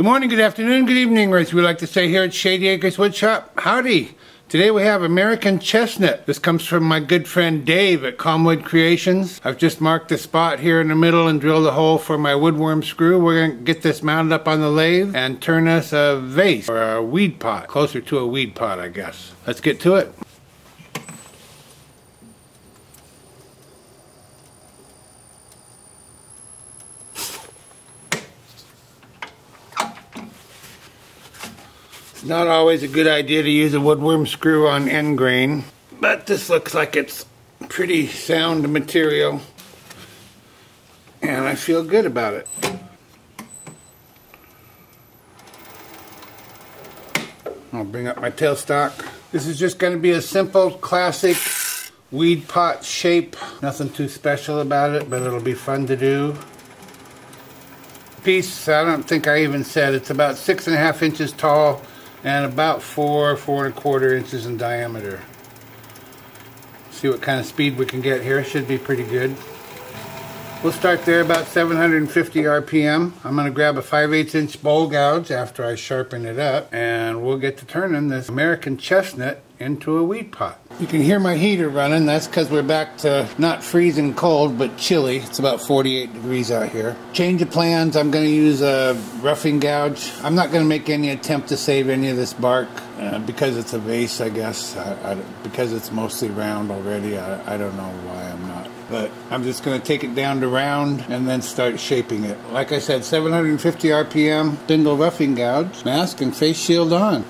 Good morning, good afternoon, good evening, as we like to say here at Shady Acres Woodshop, howdy. Today we have American Chestnut. This comes from my good friend Dave at Calmwood Creations. I've just marked the spot here in the middle and drilled a hole for my woodworm screw. We're going to get this mounted up on the lathe and turn us a vase or a weed pot. Closer to a weed pot, I guess. Let's get to it. It's not always a good idea to use a woodworm screw on end grain, but this looks like it's pretty sound material and I feel good about it. I'll bring up my tailstock. This is just going to be a simple classic weed pot shape. Nothing too special about it, but it'll be fun to do. Piece, I don't think I even said, it's about six and a half inches tall and about four, four and a quarter inches in diameter. See what kind of speed we can get here. Should be pretty good. We'll start there about 750 RPM. I'm going to grab a 5 8 inch bowl gouge after I sharpen it up and we'll get to turning this American chestnut into a weed pot. You can hear my heater running. That's because we're back to not freezing cold, but chilly. It's about 48 degrees out here. Change of plans. I'm going to use a roughing gouge. I'm not going to make any attempt to save any of this bark uh, because it's a vase, I guess. I, I, because it's mostly round already. I, I don't know why I'm not. But I'm just going to take it down to round and then start shaping it. Like I said, 750 RPM, spindle roughing gouge, mask and face shield on.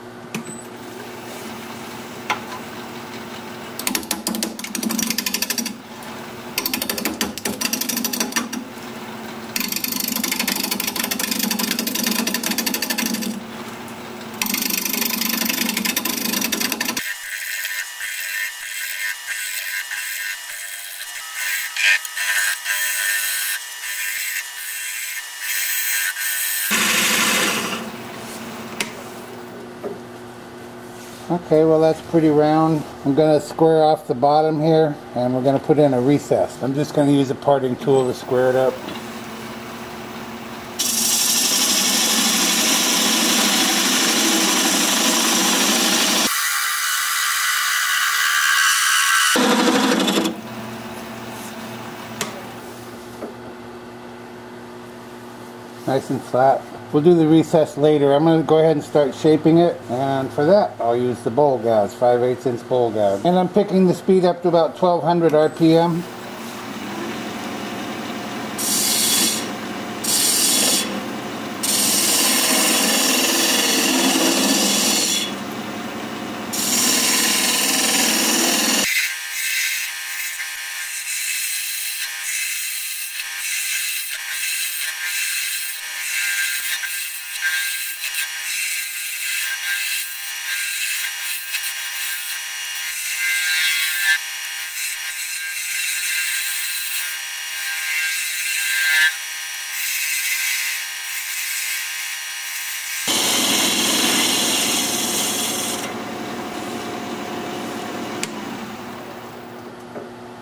Okay, well that's pretty round. I'm going to square off the bottom here and we're going to put in a recess. I'm just going to use a parting tool to square it up. Nice and flat. We'll do the recess later. I'm going to go ahead and start shaping it. And for that, I'll use the bowl gouge, 5 8 inch bowl gouge. And I'm picking the speed up to about 1200 RPM.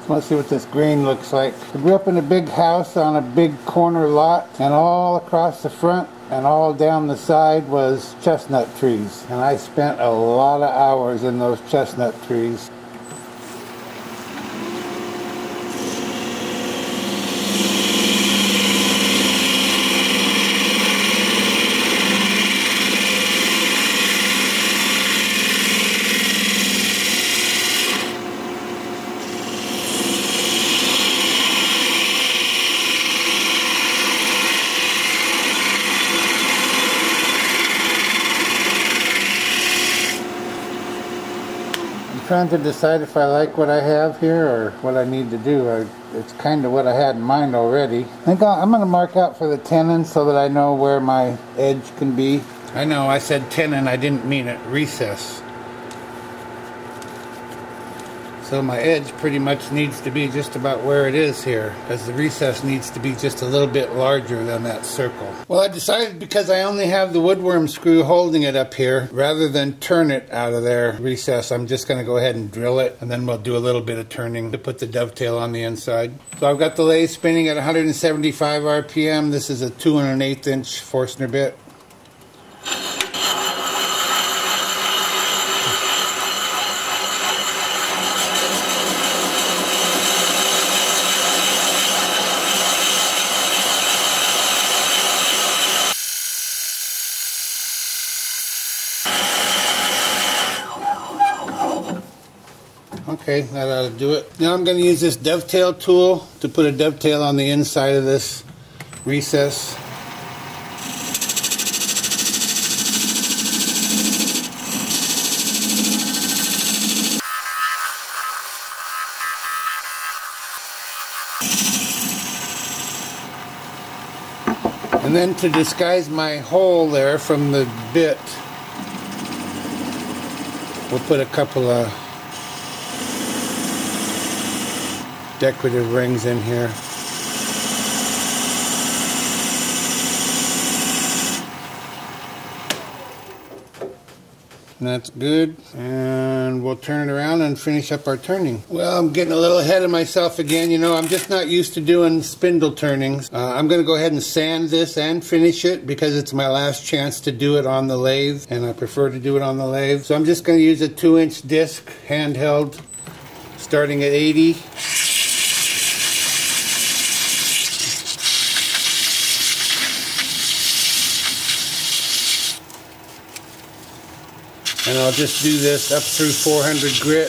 Let's see what this green looks like. I grew up in a big house on a big corner lot and all across the front and all down the side was chestnut trees. And I spent a lot of hours in those chestnut trees. Trying to decide if I like what I have here or what I need to do. I, it's kind of what I had in mind already. I think i am going to mark out for the tenon so that I know where my edge can be. I know I said tenon, I didn't mean it, recess. So my edge pretty much needs to be just about where it is here, as the recess needs to be just a little bit larger than that circle. Well, I decided because I only have the woodworm screw holding it up here, rather than turn it out of their recess, I'm just going to go ahead and drill it, and then we'll do a little bit of turning to put the dovetail on the inside. So I've got the lathe spinning at 175 RPM. This is a 2 and inch Forstner bit. Okay, that ought to do it. Now I'm going to use this dovetail tool to put a dovetail on the inside of this recess. And then to disguise my hole there from the bit, we'll put a couple of decorative rings in here. And that's good. And we'll turn it around and finish up our turning. Well, I'm getting a little ahead of myself again. You know, I'm just not used to doing spindle turnings. Uh, I'm going to go ahead and sand this and finish it because it's my last chance to do it on the lathe. And I prefer to do it on the lathe. So I'm just going to use a 2-inch disc, handheld, starting at 80. And I'll just do this up through 400 grit.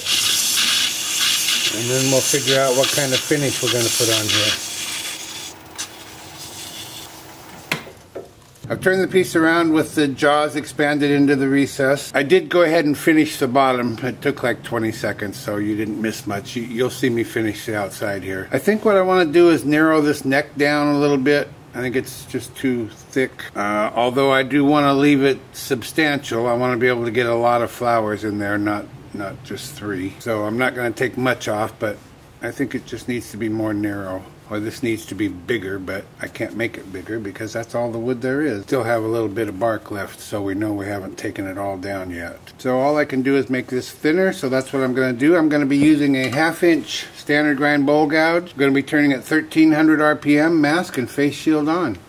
And then we'll figure out what kind of finish we're going to put on here. I've turned the piece around with the jaws expanded into the recess. I did go ahead and finish the bottom. It took like 20 seconds, so you didn't miss much. You, will see me finish the outside here. I think what I want to do is narrow this neck down a little bit I think it's just too thick. Uh, although I do want to leave it substantial, I want to be able to get a lot of flowers in there, not not just three. So I'm not going to take much off, but I think it just needs to be more narrow. Or this needs to be bigger, but I can't make it bigger because that's all the wood there is. Still have a little bit of bark left, so we know we haven't taken it all down yet. So all I can do is make this thinner, so that's what I'm going to do. I'm going to be using a half inch standard grind bowl gouge. I'm going to be turning at 1300 RPM, mask and face shield on.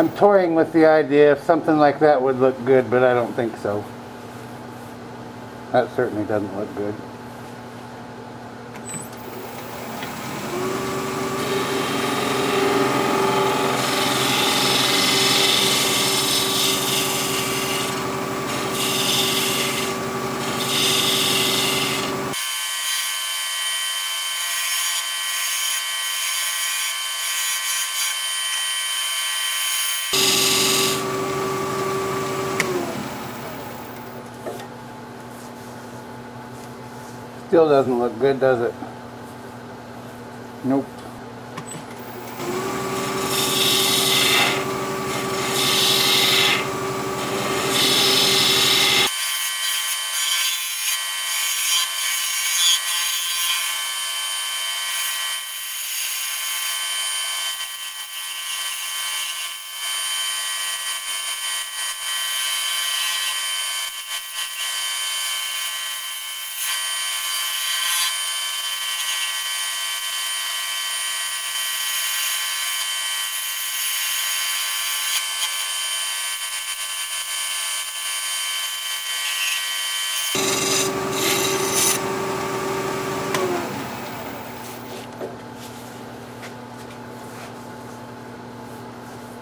I'm toying with the idea if something like that would look good, but I don't think so. That certainly doesn't look good. Still doesn't look good, does it? Nope.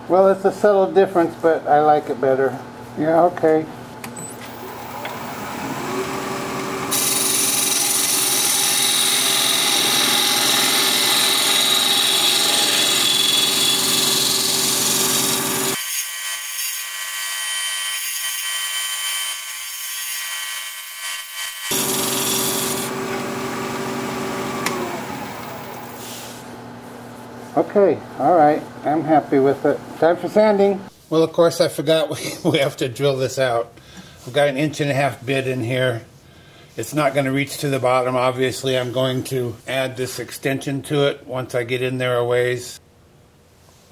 Well, it's a subtle difference, but I like it better. Yeah, okay. Okay, all right, I'm happy with it. Time for sanding. Well, of course, I forgot we we have to drill this out. I've got an inch and a half bit in here. It's not going to reach to the bottom, obviously. I'm going to add this extension to it once I get in there a ways.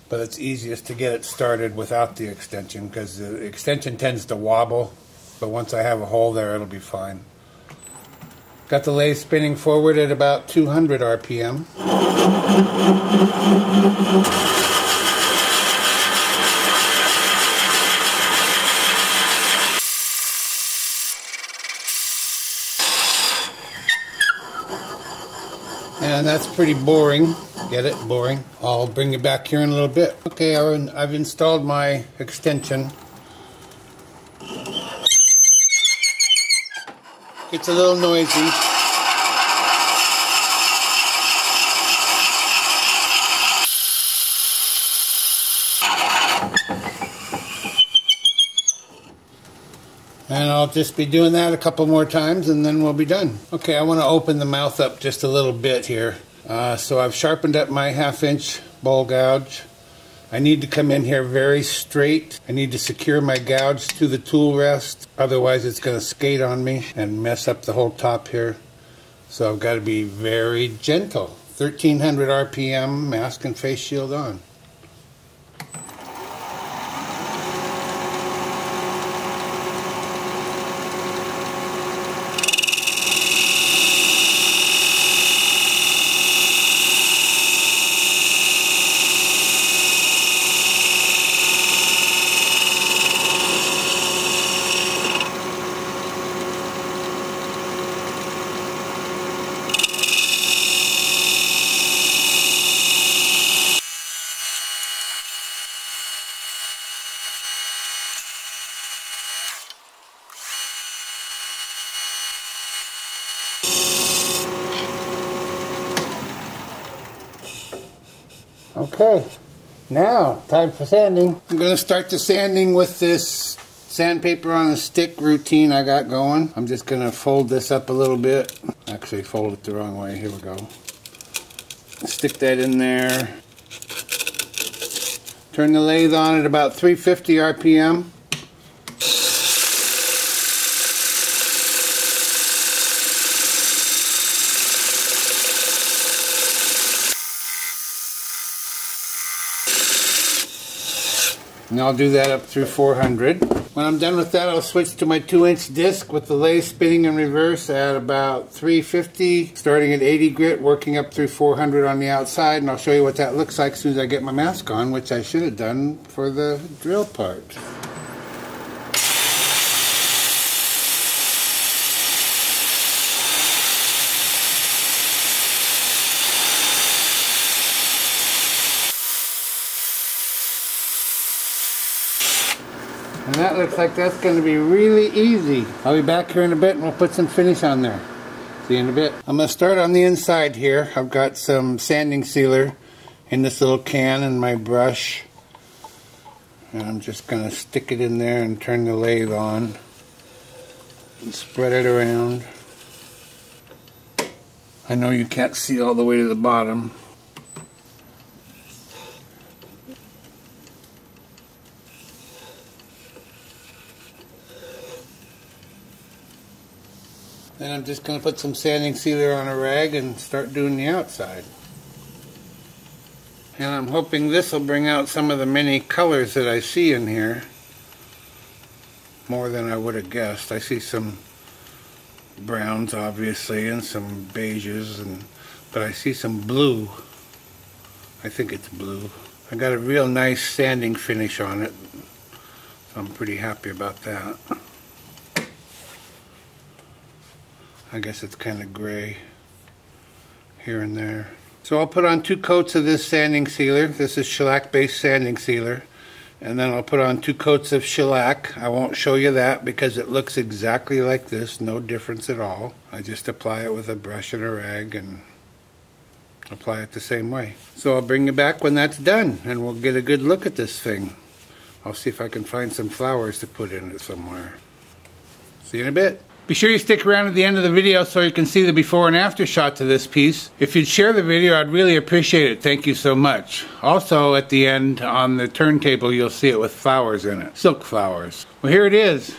But it's easiest to get it started without the extension because the extension tends to wobble. But once I have a hole there, it'll be fine. Got the lathe spinning forward at about 200 RPM. And that's pretty boring. Get it? Boring. I'll bring you back here in a little bit. Okay, I've installed my extension. It's a little noisy. And I'll just be doing that a couple more times and then we'll be done. Okay, I want to open the mouth up just a little bit here. Uh, so I've sharpened up my half inch bowl gouge. I need to come in here very straight. I need to secure my gouge to the tool rest. Otherwise it's going to skate on me and mess up the whole top here. So I've got to be very gentle. 1300 RPM mask and face shield on. Okay, now time for sanding. I'm going to start the sanding with this sandpaper on a stick routine I got going. I'm just going to fold this up a little bit. Actually fold it the wrong way. Here we go. Stick that in there. Turn the lathe on at about 350 RPM. And I'll do that up through 400. When I'm done with that, I'll switch to my 2 inch disc with the lathe spinning in reverse at about 350, starting at 80 grit, working up through 400 on the outside. And I'll show you what that looks like as soon as I get my mask on, which I should have done for the drill part. That looks like that's going to be really easy. I'll be back here in a bit and we'll put some finish on there. See you in a bit. I'm going to start on the inside here. I've got some sanding sealer in this little can and my brush. And I'm just going to stick it in there and turn the lathe on. And spread it around. I know you can't see all the way to the bottom. I'm just going to put some sanding sealer on a rag and start doing the outside. And I'm hoping this will bring out some of the many colors that I see in here. More than I would have guessed. I see some browns obviously and some beiges and but I see some blue. I think it's blue. I got a real nice sanding finish on it. So I'm pretty happy about that. I guess it's kind of gray here and there. So I'll put on two coats of this sanding sealer. This is shellac based sanding sealer. And then I'll put on two coats of shellac. I won't show you that because it looks exactly like this, no difference at all. I just apply it with a brush and a rag and apply it the same way. So I'll bring you back when that's done and we'll get a good look at this thing. I'll see if I can find some flowers to put in it somewhere. See you in a bit. Be sure you stick around at the end of the video so you can see the before and after shot to this piece. If you'd share the video, I'd really appreciate it. Thank you so much. Also, at the end on the turntable, you'll see it with flowers in it. Silk flowers. Well, here it is.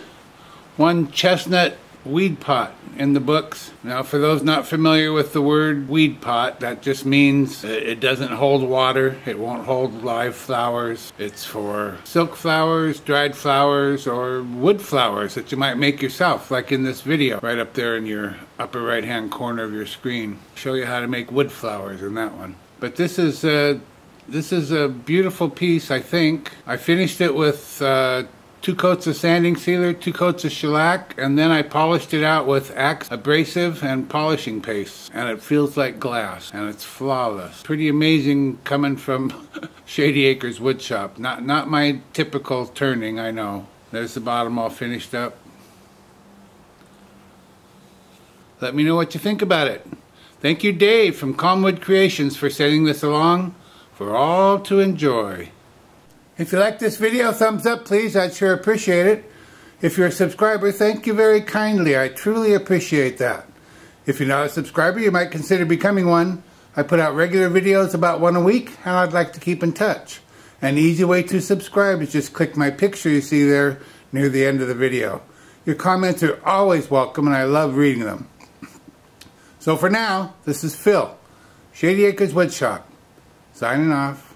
One chestnut weed pot in the books. Now for those not familiar with the word weed pot, that just means it doesn't hold water, it won't hold live flowers. It's for silk flowers, dried flowers, or wood flowers that you might make yourself, like in this video, right up there in your upper right hand corner of your screen. Show you how to make wood flowers in that one. But this is a this is a beautiful piece, I think. I finished it with uh, two coats of sanding sealer, two coats of shellac, and then I polished it out with Acks abrasive and polishing paste. And it feels like glass, and it's flawless. Pretty amazing coming from Shady Acres Woodshop. Not, not my typical turning, I know. There's the bottom all finished up. Let me know what you think about it. Thank you, Dave from Calmwood Creations for sending this along for all to enjoy. If you like this video, thumbs up please, I'd sure appreciate it. If you're a subscriber, thank you very kindly, I truly appreciate that. If you're not a subscriber, you might consider becoming one. I put out regular videos about one a week, and I'd like to keep in touch. An easy way to subscribe is just click my picture you see there near the end of the video. Your comments are always welcome, and I love reading them. So for now, this is Phil, Shady Acres Woodshop, signing off.